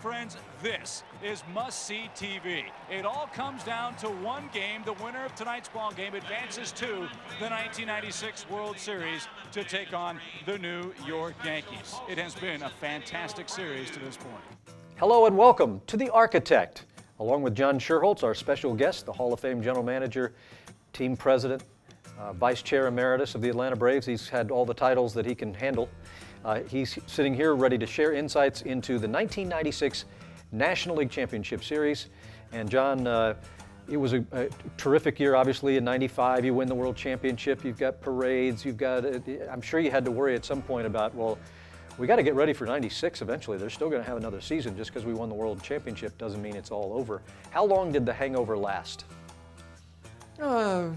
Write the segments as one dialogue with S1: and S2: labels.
S1: friends, this is must-see TV. It all comes down to one game. The winner of tonight's ball game advances to the 1996 World Series to take on the New York Yankees. It has been a fantastic series to this point.
S2: Hello and welcome to The Architect. Along with John Schuerholz, our special guest, the Hall of Fame General Manager, Team President, uh, Vice Chair Emeritus of the Atlanta Braves. He's had all the titles that he can handle. Uh, he's sitting here ready to share insights into the 1996 National League Championship Series. And John, uh, it was a, a, terrific year, obviously, in 95. You win the World Championship, you've got parades, you've got, uh, I'm sure you had to worry at some point about, well, we got to get ready for 96 eventually. They're still going to have another season. Just because we won the World Championship doesn't mean it's all over. How long did the hangover last?
S3: Uh,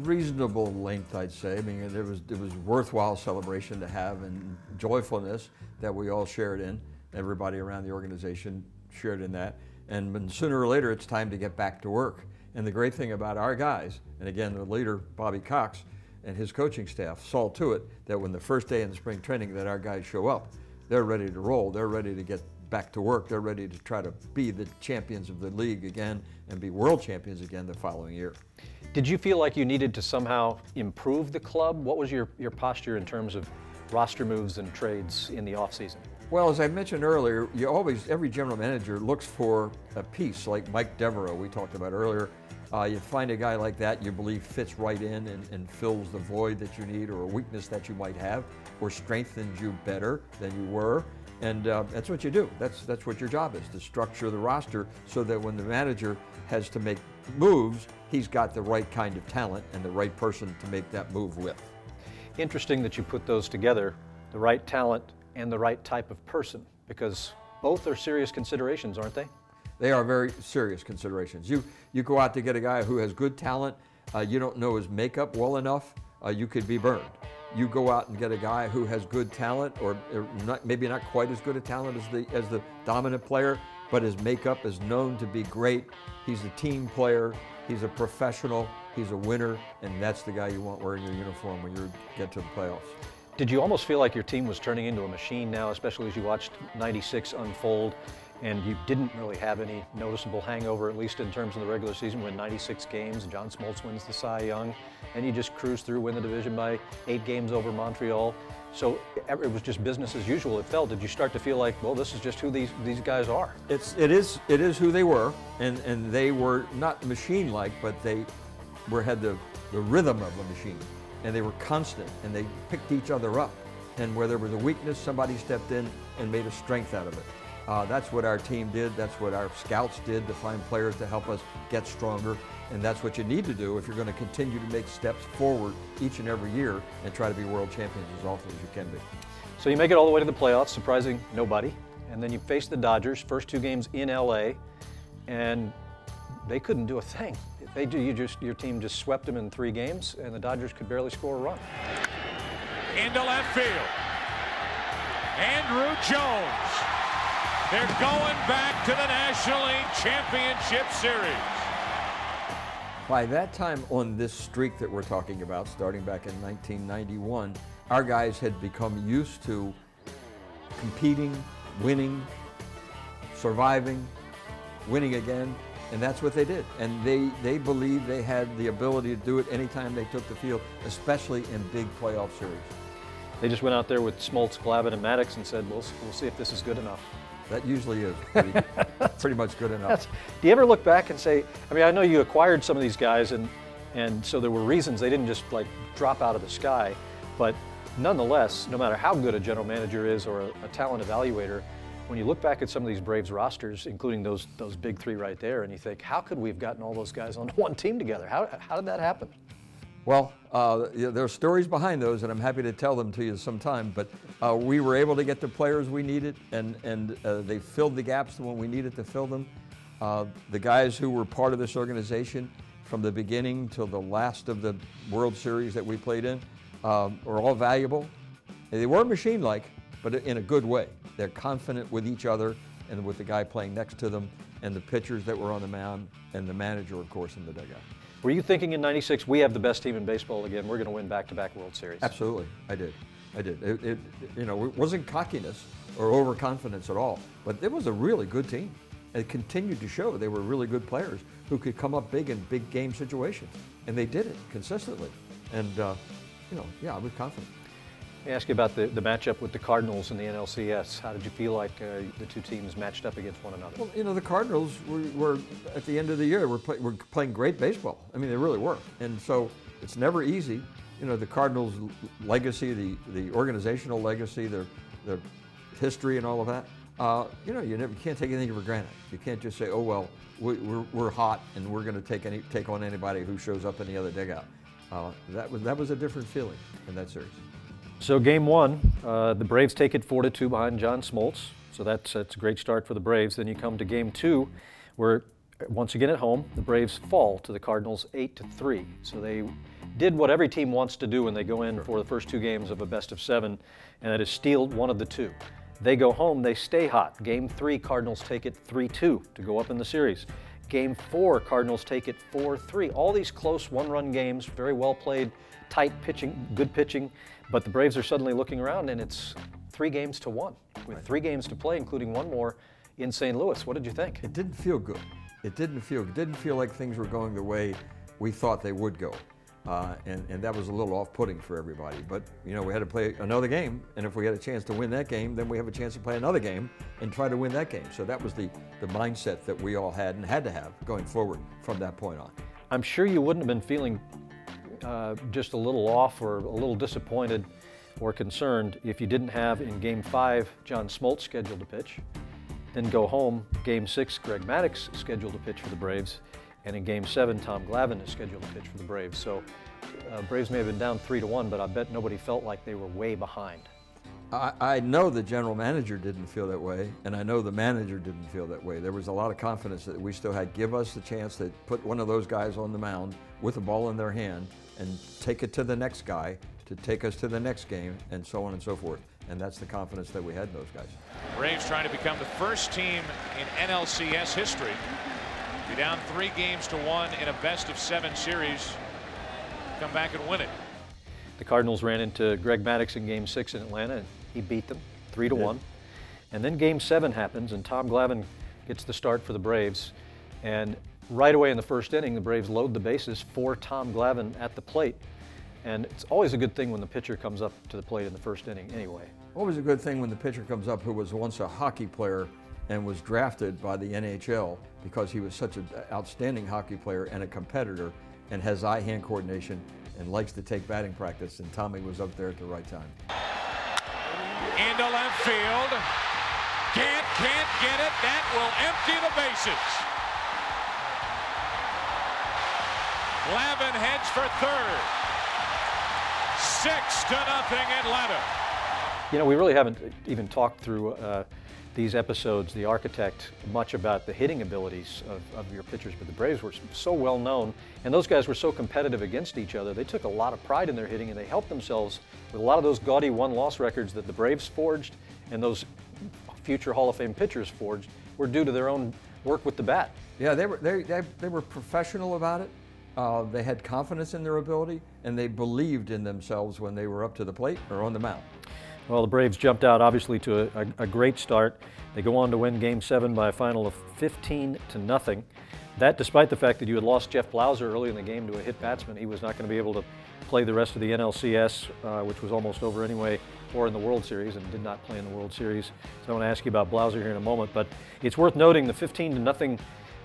S3: reasonable length, I'd say. I mean, there was it was worthwhile celebration to have and joyfulness that we all shared in. Everybody around the organization shared in that. And sooner or later, it's time to get back to work. And the great thing about our guys, and again, the leader Bobby Cox and his coaching staff saw to it that when the first day in the spring training that our guys show up, they're ready to roll. They're ready to get back to work. They're ready to try to be the champions of the league again and be world champions again the following year.
S2: Did you feel like you needed to somehow improve the club? What was your, your posture in terms of roster moves and trades in the offseason?
S3: Well, as I mentioned earlier, you always, every general manager looks for a piece like Mike Devereaux, we talked about earlier. Uh, you find a guy like that you believe fits right in and, and, fills the void that you need or a weakness that you might have or strengthens you better than you were. And uh, that's what you do. That's, that's what your job is, to structure the roster so that when the manager has to make moves, he's got the right kind of talent and the right person to make that move with.
S2: Interesting that you put those together, the right talent and the right type of person, because both are serious considerations, aren't they?
S3: They are very serious considerations. You, you go out to get a guy who has good talent, uh, you don't know his makeup well enough, uh, you could be burned. You go out and get a guy who has good talent, or, or not, maybe not quite as good a talent as the, as the dominant player, but his makeup is known to be great. He's a team player, he's a professional, he's a winner, and that's the guy you want wearing your uniform when you get to the playoffs.
S2: Did you almost feel like your team was turning into a machine now, especially as you watched 96 unfold and you didn't really have any noticeable hangover, at least in terms of the regular season, win 96 games, John Smoltz wins the Cy Young, and you just cruise through, win the division by eight games over Montreal. So it was just business as usual. It felt. Did you start to feel like, well, this is just who these these guys are?
S3: It's it is it is who they were, and and they were not machine-like, but they were had the the rhythm of a machine, and they were constant, and they picked each other up, and where there was a weakness, somebody stepped in and made a strength out of it. Uh, that's what our team did. That's what our scouts did to find players to help us get stronger. And that's what you need to do if you're going to continue to make steps forward each and every year and try to be world champions as often as you can be.
S2: So you make it all the way to the playoffs, surprising nobody. And then you face the Dodgers, first two games in LA, and they couldn't do a thing. They do, you just, your team just swept them in three games, and the Dodgers could barely score a run.
S1: Into left field. Andruw Jones they're going back to the National League Championship Series.
S3: By that time on this streak that we're talking about, starting back in 1991, our guys had become used to competing, winning, surviving, winning again, and that's what they did. And they, they believed they had the ability to do it anytime they took the field, especially in big playoff series.
S2: They just went out there with Smoltz, Glavine, and Maddux and said, we'll, we'll see if this is good enough.
S3: That usually is pretty, pretty much good enough. That's,
S2: do you ever look back and say, I mean, I know you acquired some of these guys, and and so there were reasons they didn't just like drop out of the sky, but nonetheless, no matter how good a general manager is or a, a talent evaluator, when you look back at some of these Braves rosters, including those those big three right there, and you think, how could we have gotten all those guys on one team together? How, how did that happen?
S3: Well, uh, there are stories behind those, and I'm happy to tell them to you sometime. But uh, we were able to get the players we needed, and, and uh, they filled the gaps when we needed to fill them. Uh, the guys who were part of this organization from the beginning till the last of the World Series that we played in um, are all valuable. They were machine-like, but in a good way. They're confident with each other and with the guy playing next to them, and the pitchers that were on the mound, and the manager, of course, in the dugout.
S2: Were you thinking in 96, we have the best team in baseball again, we're going to win back-to-back World Series?
S3: Absolutely, I did. I did. It, it, you know, it wasn't cockiness or overconfidence at all. But it was a really good team. And it continued to show they were really good players who could come up big in big game situations. And they did it consistently. And, uh, you know, yeah, I was confident.
S2: Let me ask you about the, the matchup with the Cardinals in the NLCS. How did you feel like uh, the two teams matched up against one another?
S3: Well, you know, the Cardinals were, were at the end of the year, were, play, were playing great baseball. I mean, they really were. And so it's never easy. You know, the Cardinals' legacy, the, the organizational legacy, their, their history and all of that, uh, you know, you, never, you can't take anything for granted. You can't just say, oh, well, we, are we're hot and we're going to take, any, take on anybody who shows up in the other dugout. Uh, that, was, that was a different feeling in that series.
S2: So game one, uh, the Braves take it four to two behind John Smoltz. So that's that's a great start for the Braves. Then you come to game two, where once again at home, the Braves fall to the Cardinals eight to three. So they did what every team wants to do when they go in for the first two games of a best of seven, and that is steal one of the two. They go home, they stay hot. Game three, Cardinals take it 3 2 to go up in the series. Game four, Cardinals take it 4 3. All these close one run games, very well played, tight pitching, good pitching. But the Braves are suddenly looking around, and it's three games to one with three games to play, including one more in St. Louis. What did you think?
S3: It didn't feel good. It didn't feel. It didn't feel like things were going the way we thought they would go. Uh, and, and that was a little off-putting for everybody. But you know, we had to play another game, and if we had a chance to win that game, then we have a chance to play another game and try to win that game. So that was the the mindset that we all had and had to have going forward from that point on.
S2: I'm sure you wouldn't have been feeling uh, just a little off or a little disappointed or concerned if you didn't have in Game 5 John Smoltz scheduled to pitch, then go home, Game 6 Greg Maddux scheduled to pitch for the Braves, and in Game 7 Tom Glavine is scheduled to pitch for the Braves. So uh, Braves may have been down 3 to 1, but I bet nobody felt like they were way behind.
S3: I, I, know the general manager didn't feel that way, and I know the manager didn't feel that way. There was a lot of confidence that we still had. Give us the chance to put one of those guys on the mound with a ball in their hand and take it to the next guy to take us to the next game and so on and so forth. And that's the confidence that we had in those guys.
S4: Braves trying to become the first team in NLCS history be down three games to one in a best of seven series. Come back and win it.
S2: The Cardinals ran into Greg Maddux in game six in Atlanta and he beat them three to one. And then game seven happens and Tom Glavine gets the start for the Braves. And right away in the first inning, the Braves load the bases for Tom Glavine at the plate. And it's always a good thing when the pitcher comes up to the plate in the first inning anyway.
S3: Always a good thing when the pitcher comes up who was once a hockey player and was drafted by the NHL because he was such an outstanding hockey player and a competitor and has eye-hand coordination and likes to take batting practice. And Tommy was up there at the right time.
S4: Into left field. Can't, can't get it. That will empty the bases. Glavine heads for third. Six to nothing Atlanta.
S2: You know, we really haven't even talked through uh, these episodes, The Architect, much about the hitting abilities of, of, your pitchers, but the Braves were so well known, and those guys were so competitive against each other. They took a lot of pride in their hitting, and they helped themselves with a lot of those gaudy won-loss records that the Braves forged and those future Hall of Fame pitchers forged were due to their own work with the bat.
S3: Yeah, they were, they, they, they were professional about it. Uh, they had confidence in their ability, and they believed in themselves when they were up to the plate or on the mound.
S2: Well, the Braves jumped out obviously to a, a, great start. They go on to win Game Seven by a final of 15 to nothing. That, despite the fact that you had lost Jeff Blauser early in the game to a hit batsman, he was not going to be able to play the rest of the NLCS, uh, which was almost over anyway, or in the World Series, and did not play in the World Series. So I want to ask you about Blauser here in a moment, but it's worth noting the 15 to nothing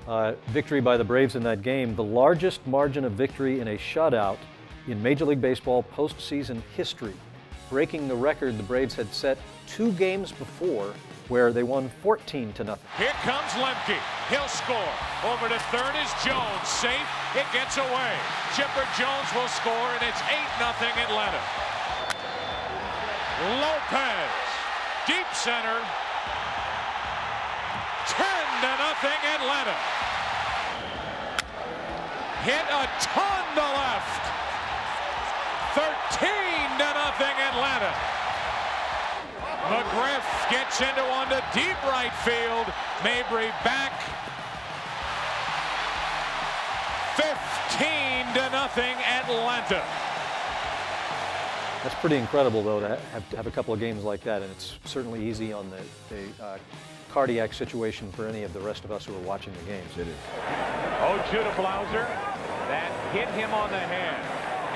S2: uh, victory by the Braves in that game, the largest margin of victory in a shutout in Major League Baseball postseason history, breaking the record the Braves had set two games before where they won 14 to nothing.
S4: Here comes Lemke. He'll score. Over to third is Jones. Safe. It gets away. Chipper Jones will score, and it's 8 nothing Atlanta. Lopez. Deep center. 10 to nothing Atlanta. Hit a ton to left. 13 to nothing Atlanta. McGriff gets into one to deep right field. Mabry back. 15 to nothing Atlanta.
S2: That's pretty incredible, though, to have, to have a couple of games like that, and it's certainly easy on the, the uh, cardiac situation for any of the rest of us who are watching the games.
S3: It is.
S5: 0-2 to Blauser. That hit him on the head.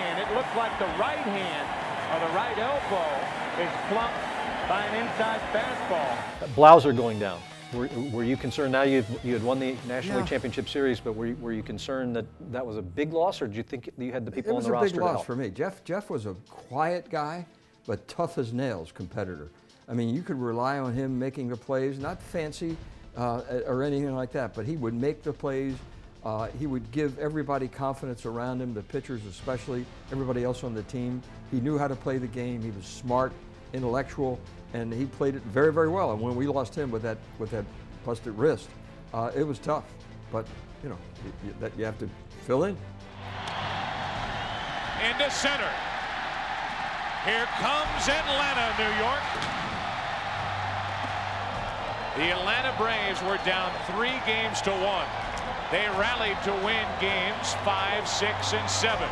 S5: And it looked like the right hand or the right elbow is plunked by an inside fastball.
S2: Blauser going down. Were, were you concerned? Now you you had won the National
S3: Yeah.
S2: League Championship Series, but were you, were you concerned that that was a big loss, or did you think you had the people
S3: it was a big loss
S2: help?
S3: for me. Jeff Jeff was a quiet guy, but tough as nails competitor. I mean, you could rely on him making the plays, not fancy uh, or anything like that, but he would make the plays. Uh, he would give everybody confidence around him, the pitchers especially, everybody else on the team. He knew how to play the game. He was smart, intellectual, and he played it very, very well. And when we lost him with that with that busted wrist, uh, it was tough. But you know, you, that you have to fill in.
S4: into center. Here comes Atlanta, New York. The Atlanta Braves were down three games to one. They rallied to win games five, six, and seven.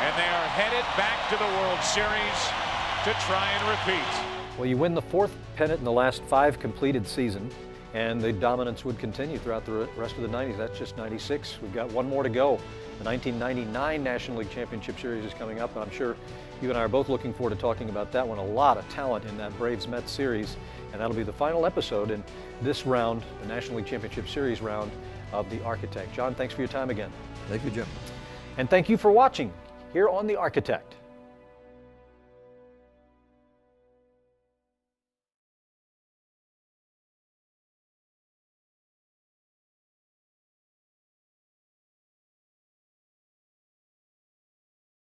S4: And they are headed back to the World Series to try and repeat.
S2: Well, you win the fourth pennant in the last five completed season, and the dominance would continue throughout the rest of the 90s. That's just 96. We've got one more to go. The 1999 National League Championship Series is coming up, and I'm sure you and I are both looking forward to talking about that one. A lot of talent in that Braves Mets series, and that'll be the final episode in this round, the National League Championship Series round of The Architect. John, thanks for your time again.
S3: Thank you, Jim.
S2: And thank you for watching here on The Architect.